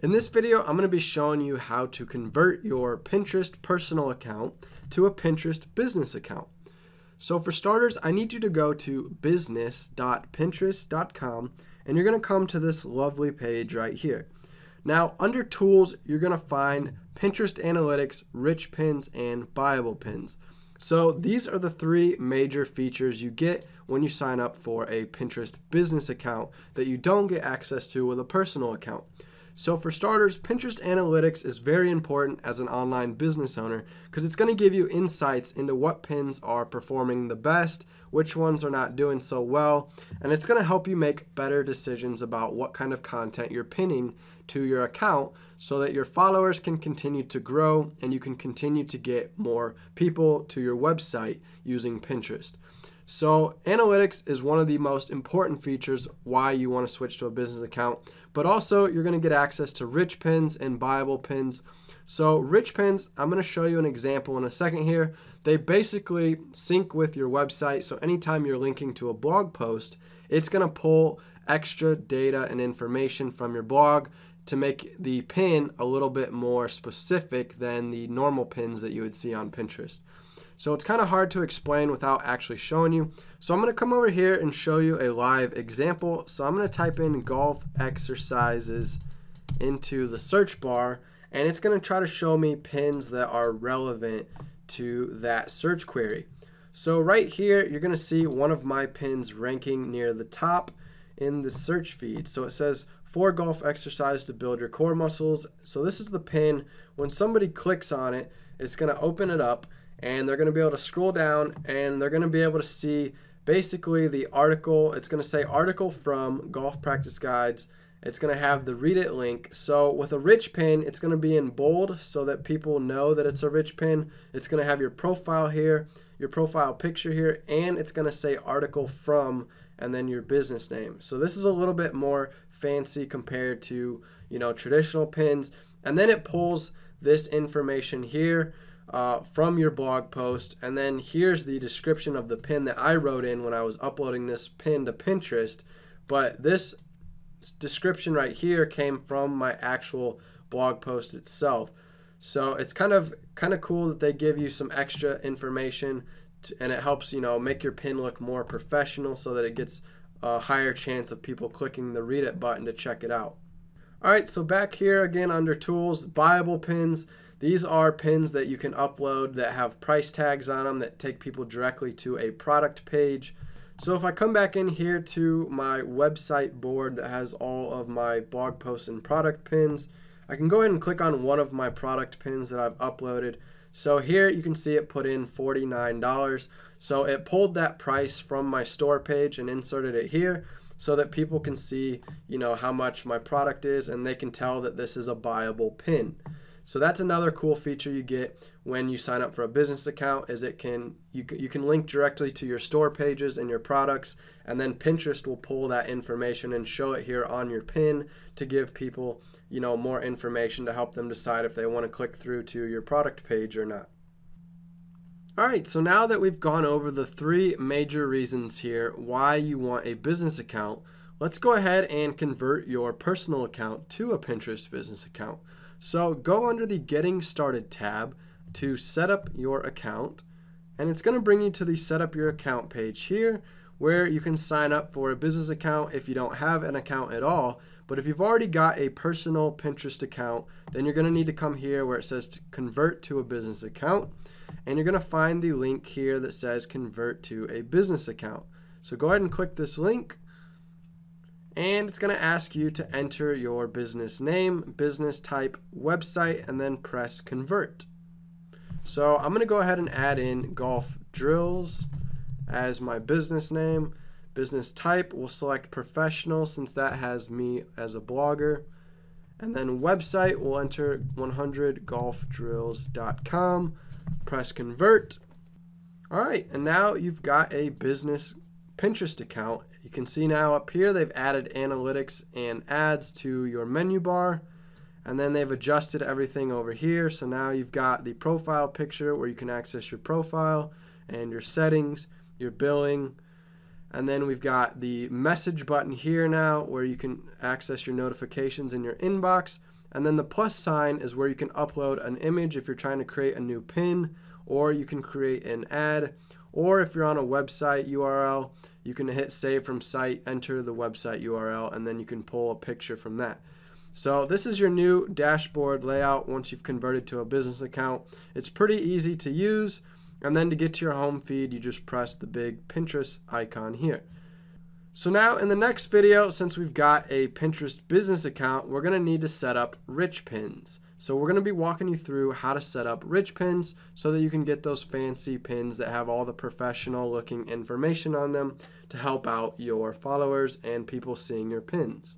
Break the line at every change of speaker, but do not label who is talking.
In this video, I'm going to be showing you how to convert your Pinterest personal account to a Pinterest business account. So for starters, I need you to go to business.pinterest.com and you're going to come to this lovely page right here. Now, under tools, you're going to find Pinterest Analytics, Rich Pins, and Buyable Pins. So these are the three major features you get when you sign up for a Pinterest business account that you don't get access to with a personal account. So for starters, Pinterest Analytics is very important as an online business owner because it's going to give you insights into what pins are performing the best, which ones are not doing so well, and it's going to help you make better decisions about what kind of content you're pinning to your account so that your followers can continue to grow and you can continue to get more people to your website using Pinterest. So, analytics is one of the most important features why you want to switch to a business account, but also you're going to get access to rich pins and buyable pins. So, rich pins, I'm going to show you an example in a second here. They basically sync with your website, so anytime you're linking to a blog post, it's going to pull extra data and information from your blog to make the pin a little bit more specific than the normal pins that you would see on Pinterest. So it's kind of hard to explain without actually showing you. So I'm going to come over here and show you a live example. So I'm going to type in golf exercises into the search bar and it's going to try to show me pins that are relevant to that search query. So right here, you're going to see one of my pins ranking near the top in the search feed. So it says four golf exercise to build your core muscles. So this is the pin. When somebody clicks on it, it's going to open it up and they're going to be able to scroll down and they're going to be able to see basically the article. It's going to say article from Golf Practice Guides. It's going to have the read it link. So with a rich pin, it's going to be in bold so that people know that it's a rich pin. It's going to have your profile here, your profile picture here, and it's going to say article from and then your business name. So this is a little bit more fancy compared to, you know, traditional pins. And then it pulls this information here uh, from your blog post. And then here's the description of the pin that I wrote in when I was uploading this pin to Pinterest. But this description right here came from my actual blog post itself. So it's kind of kind of cool that they give you some extra information to, and it helps you know make your pin look more professional so that it gets a higher chance of people clicking the read it button to check it out. All right, so back here again under tools, buyable pins. These are pins that you can upload that have price tags on them that take people directly to a product page. So if I come back in here to my website board that has all of my blog posts and product pins, I can go ahead and click on one of my product pins that I've uploaded. So here you can see it put in $49. So it pulled that price from my store page and inserted it here so that people can see, you know, how much my product is and they can tell that this is a buyable pin. So that's another cool feature you get when you sign up for a business account is it can you can, you can link directly to your store pages and your products and then Pinterest will pull that information and show it here on your pin to give people, you know, more information to help them decide if they want to click through to your product page or not. All right, so now that we've gone over the three major reasons here why you want a business account, let's go ahead and convert your personal account to a Pinterest business account. So go under the Getting Started tab to set up your account, and it's going to bring you to the Set Up Your Account page here where you can sign up for a business account if you don't have an account at all. But if you've already got a personal Pinterest account, then you're going to need to come here where it says to convert to a business account. And you're going to find the link here that says convert to a business account. So go ahead and click this link and it's going to ask you to enter your business name, business type, website, and then press convert. So I'm going to go ahead and add in golf drills as my business name. Business type, we'll select professional since that has me as a blogger. And then website, we'll enter 100golfdrills.com, press convert. All right, and now you've got a business Pinterest account. You can see now up here they've added analytics and ads to your menu bar and then they've adjusted everything over here. So now you've got the profile picture where you can access your profile and your settings, your billing, and then we've got the message button here now where you can access your notifications in your inbox. And then the plus sign is where you can upload an image if you're trying to create a new pin, or you can create an ad, or if you're on a website URL, you can hit save from site, enter the website URL, and then you can pull a picture from that. So this is your new dashboard layout once you've converted to a business account. It's pretty easy to use. And then to get to your home feed, you just press the big Pinterest icon here. So now in the next video, since we've got a Pinterest business account, we're gonna need to set up rich pins. So we're gonna be walking you through how to set up rich pins so that you can get those fancy pins that have all the professional looking information on them to help out your followers and people seeing your pins.